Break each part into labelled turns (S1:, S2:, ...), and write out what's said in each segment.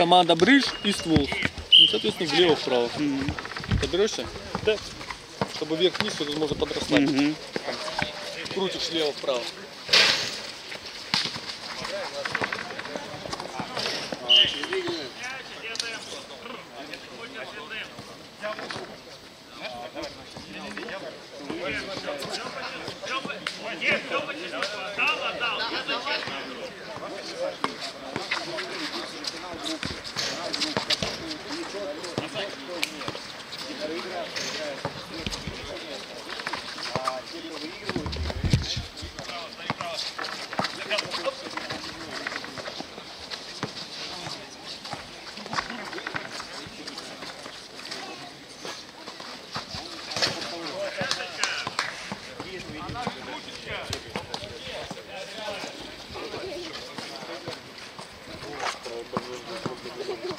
S1: команда брыж и ствол. Ну, соответственно, влево-вправо. Подберешься? Да. Чтобы вверх-вниз, тут можно подрастать.
S2: Мгм.
S1: Крутишь влево-вправо.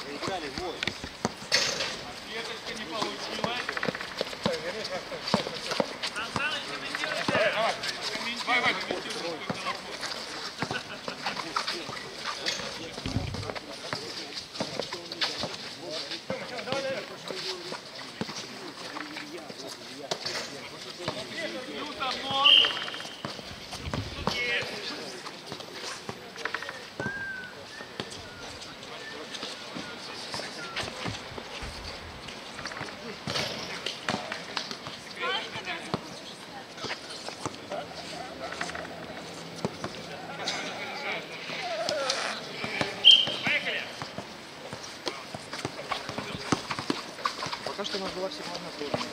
S3: кричали, вот.
S1: Пока
S3: что у нас была всего одна сложная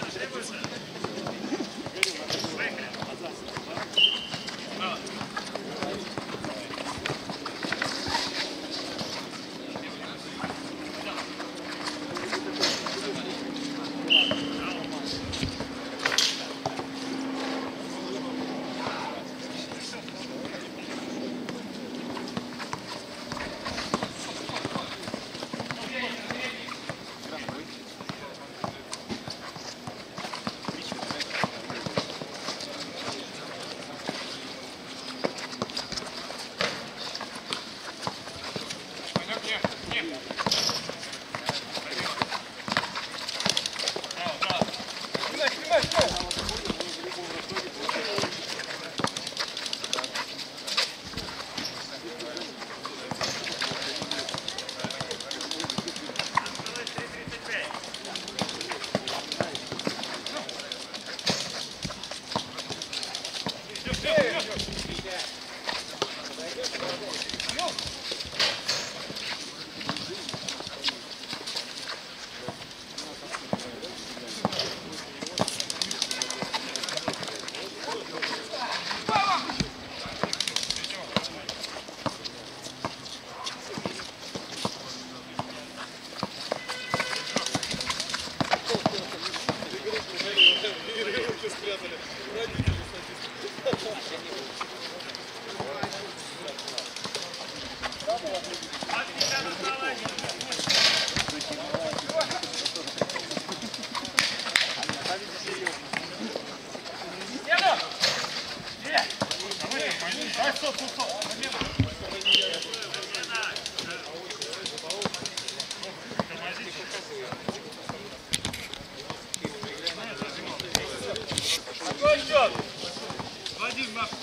S1: Thank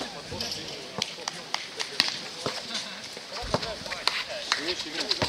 S1: you.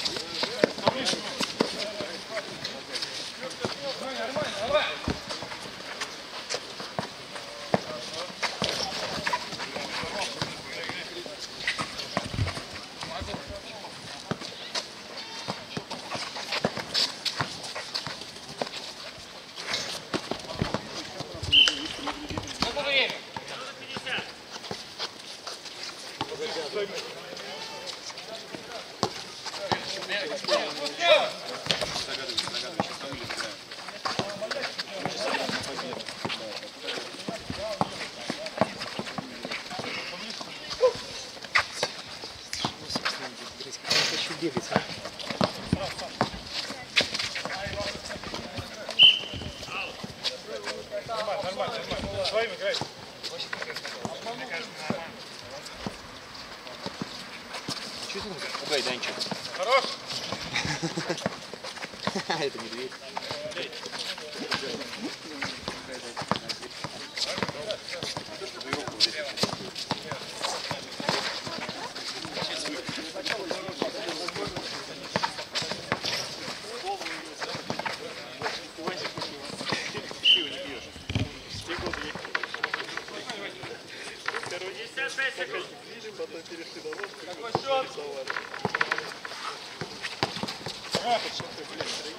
S3: нормально, нормально. Своим играй. Мне кажется, нормально. Чего ты Пугай, Данчик. Хорош! Это медведь. проходить клинем, потом перешли на ножку. Какой счет? Рапорт, что ты, блядь,